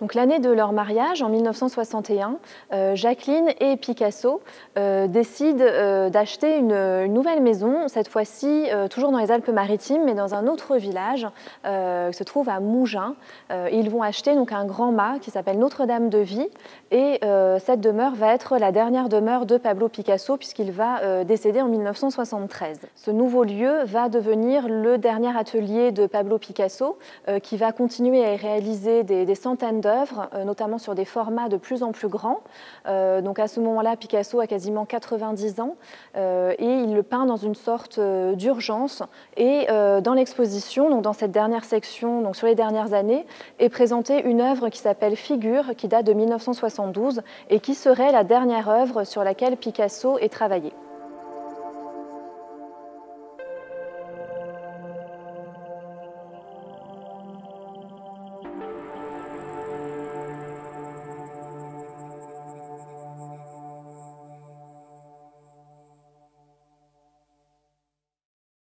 Donc l'année de leur mariage, en 1961, euh, Jacqueline et Picasso euh, décident euh, d'acheter une, nouvelle maison, cette fois-ci toujours dans les Alpes-Maritimes, mais dans un autre village qui se trouve à Mougins. ils vont acheter donc un grand mât qui s'appelle Notre-Dame de Vie, et cette demeure va être la dernière demeure de Pablo Picasso puisqu'il va décéder en 1973. Ce nouveau lieu va devenir le dernier atelier de Pablo Picasso, qui va continuer à réaliser des, centaines de euh, notamment sur des formats de plus en plus grands. Euh, donc à ce moment-là, Picasso a quasiment 90 ans euh, et il le peint dans une sorte d'urgence. Et dans l'exposition, donc dans cette dernière section, donc sur les dernières années, est présentée une œuvre qui s'appelle Figure, qui date de 1972 et qui serait la dernière œuvre sur laquelle Picasso ait travaillé.